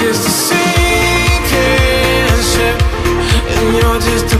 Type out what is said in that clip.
just a sinking ship, and you're just a